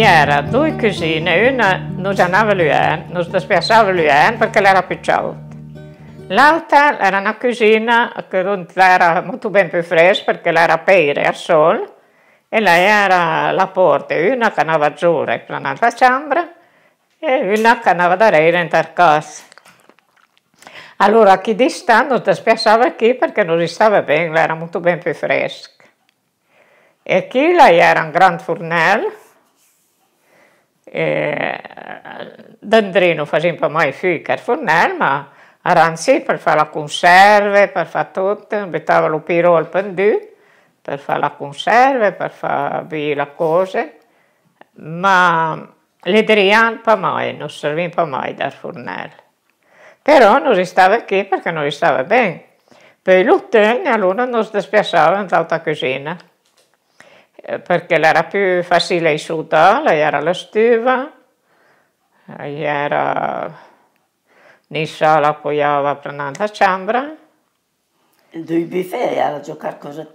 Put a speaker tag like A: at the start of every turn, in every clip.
A: era due cugine, una non andava lui, non si dispiaceva lui perché era più ciao. L'altra era una cugina che non era molto ben più fresca perché era pere al sole e lei era la porta, una che andava giù in un'altra camera e una che andava da re in casa. Allora chi di sta non ti spiazzava qui perché non si stava bene, era molto ben più fresca. E qui lei era un grande fornello e dentro faceva mai fuoco al fornello, ma Aranzi per fare la conserve, per fare tutto, metteva lo piro al pendù per fare la conserve, per fare le cose, ma le derian pas mai, non serviva mai dal fornello. Però non stava qui perché non stava bene. Poi l'utene allora non si dispiaceva in tutta cucina, eh, perché era più facile asciugare, era la stufa, era Nisha la appoggiava per un'altra camera.
B: Due buffet era a giocare cosa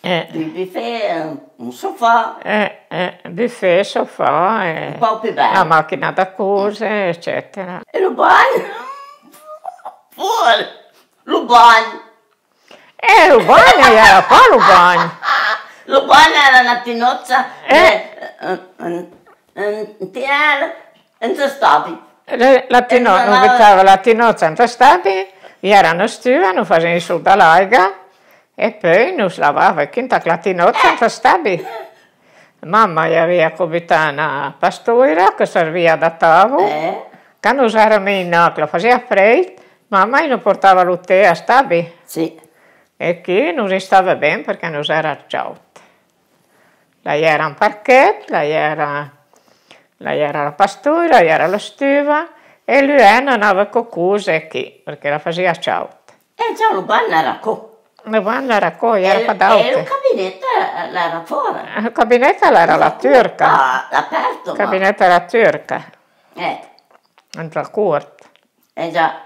A: Eh.
B: Due buffet, un sofà.
A: Eh, eh, buffet, sofà, eh,
B: un po' più bello.
A: la macchina da cose, eccetera.
B: E lo bagno? Fuori! Lo bagno!
A: Eh, lo bagno era qua lo bagno.
B: Lo bagno era una tinozza,
A: Eh.
B: e non stavi.
A: La, la tino, non
B: no.
A: metteva la tinozza in stabi, era una stufa, non faceva su da l'aiga e poi non lavava quinta la tinozza in stabi. Mamma gli aveva comitato una pastura che serviva da tavolo,
B: Eh?
A: quando usava meno che lo faceva freddo, mamma gli portava lo tè a stabi
B: Sì.
A: e qui non si stava bene perché non era ciauta. Lei era un parquet, lei era, lei era la pastura, lei era la stufa e lui non aveva cose qui perché la faceva ciauta.
B: E già lo bagno era qua.
A: Ma quando era qui, era
B: E,
A: per
B: e il
A: d'autre.
B: gabinetto era fuori.
A: Il gabinetto era la turca,
B: Ah, aperto.
A: il
B: ma-
A: gabinetto era turca,
B: Eh,
A: entra corto.
B: eh già.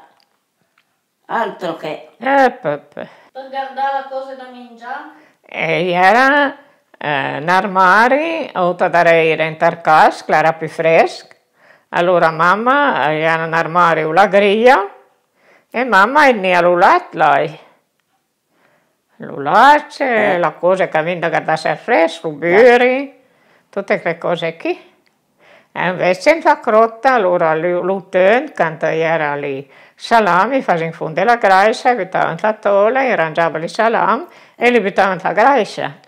B: Altro che...
A: E Peppe.
C: Per guardare cose da mangiare?
A: E era eh, reire in casa, che era più fresco. Allora mamma eh, era un armario la griglia e mamma veniva all'ulat lei. L'ulat,
B: Eh.
A: la cosa che viene da guardarsi al fresco, i burri, tutte quelle cose qui. E invece in la crotta, allora l'utente, quando era lì, salami, faceva infondere la graissa, buttava in la tolla, arrangiava i salami e li buttava in la graissa.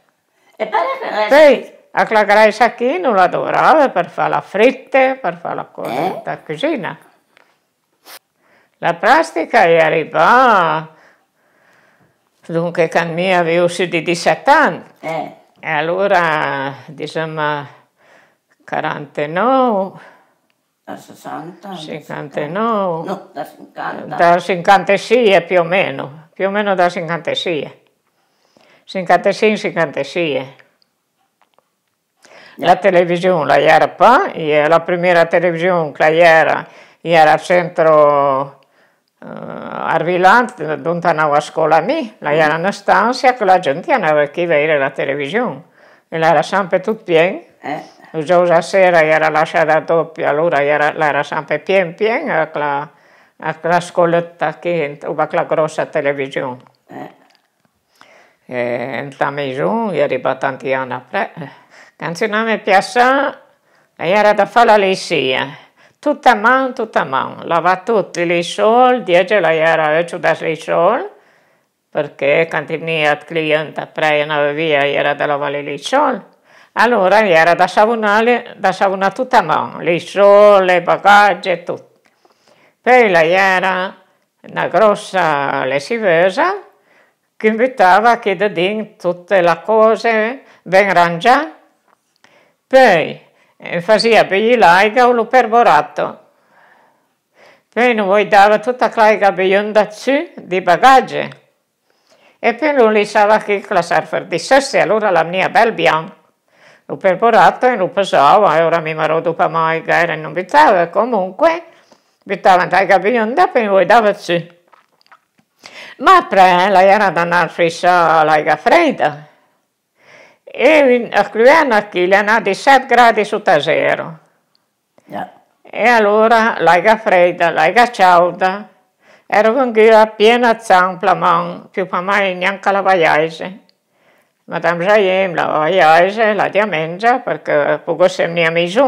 B: E pare che...
A: Poi, a la graissa qui non la adorava per fare la fritte, per fare la cosa
B: Eh?
A: cucina. La plastica è arrivata, dunque quando mi avevo su di 17 anni,
B: Eh,
A: e allora, diciamo, 49,
B: da 60...
A: 59,
B: No, da 50.
A: da 56 più o meno, più o meno da 56. 55, 56. La televisione la era pas, e la prima televisione che era, era al centro uh, Arvilant, dove andavo a scuola mia, la era una stanza che la gente andava a vedere la televisione, e era sempre tutto pieno.
B: Eh,
A: la sera era lasciata doppia, allora era, era sempre pieno pieno, la, la scoletta che la grossa televisione.
B: eh.
A: E la maison, è arrivato tanti anni après. Quando non mi piaceva, era da fare la liscia. Tutta a mano, tutta a mano. Lava tutti i sol, dietro la era hecho da sol, perché quando il cliente après andava via, era da lavare i sol. Allora era da savonare, da savonare tutta a mano, i sol, i bagaggi e tutto. Poi la era una grossa lessiveuse che invitava che da dentro tutte le cose ben rangiate. Poi eh, faceva per gli laiga o perborato. Poi noi dava tutta la bionda su di bagaggi. E poi lo lasciava che la surfer di sessi, allora la mia bel bianco. Lo perborato e lo pesava, e ora mi maro dopo mai gaire non bittava, comunque bittava la bionda poi noi dava su. Ma après, la era da andare a l'aigua fredda. e a Cluana qui le 17 gradi sotto zero.
B: Yeah.
A: E allora l'aiga fredda, l'aiga ciauda, ero venuta piena zampla, ma più per mai neanche la vaiaise. Madame Jaiem, la vaiaise, la diamengia, perché poco se ne amici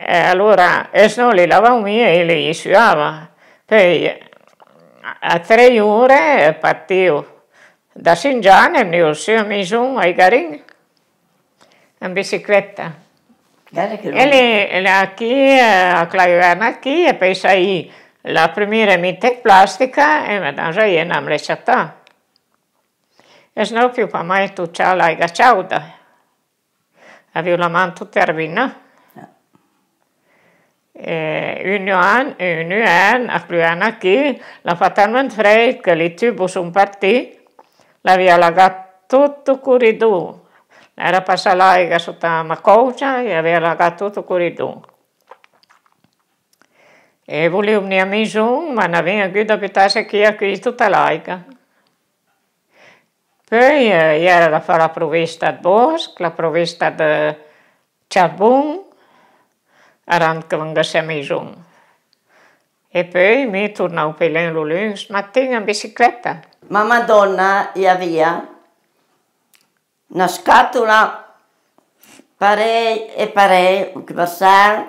A: e allora e non li lavavo mia e li suava. Poi a tre ore partiu da Singian e ne ho amici ai Garin in bicicletta.
B: Guarda che
A: E lì, qui, a Claiverna qui, e poi sai, la prima mite plastica e Madame Jaiem am le città. E non più per mai tu c'ha l'aiga ciauda. Avevo la mano tutta rovina. Eh, Union, Union afluenäki lämpätämään freid kalitybus on parti läbi alkaa tuttu kuridu. Ära pasala aika sotama kousa ja vielä alkaa tuttu kuridu. E volevo um ne amici, ma ne vengo qui da pitarsi qui a qui tutta laica. Poi eh, era da fare la provvista al bosco, la provvista di Ciabun, arran che venisse a Mison. E poi mi tornavo per l'Enlulun stamattina in bicicletta.
B: Ma Madonna aveva una scatola parei e parei, universale,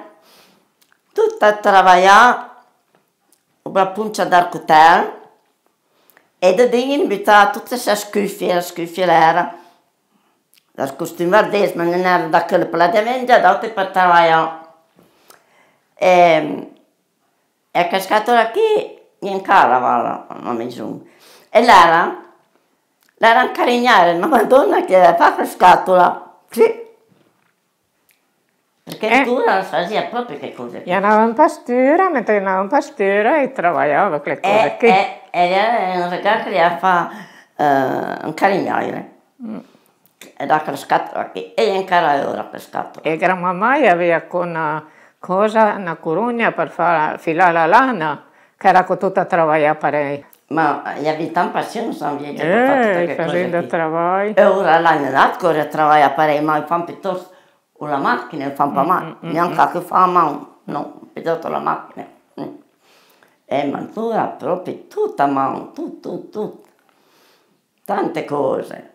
B: tutta a lavorare, una puncia d'arcotel, e da dentro invitava tutte queste scuffie, la scuffia era la costume vardese, ma non era da quella praticamente adatta per lavorare. E, e questa scatola qui, in cara, non mi giù. E l'era, l'era un carignare, una madonna che aveva fatto la scatola, sì. Perché
A: Eh.
B: tu non faceva proprio che qui.
A: Io andavo in pastura, mentre andavo in pastura e lavoravo quelle cose
B: E,
A: qui.
B: e, ed era un ragazzo che fatto eh, un carignare. E da quella scatola qui. E ancora ora per scatola.
A: E granmamma aveva con una cosa, una corugna per fare filare la lana, che era con tutta a lavorare per lei.
B: Ma gli abitanti passione sono via che hanno fatto
A: Eh,
B: queste cose
A: facendo
B: qui.
A: lavoro.
B: E ora l'hanno dato corre a lavorare per lei, ma fanno piuttosto una macchina, fanno per mano. Neanche che fa a mano, no, piuttosto la macchina. Mm. E ma tu era proprio tutta a mano, tutto, tutto. Tante cose.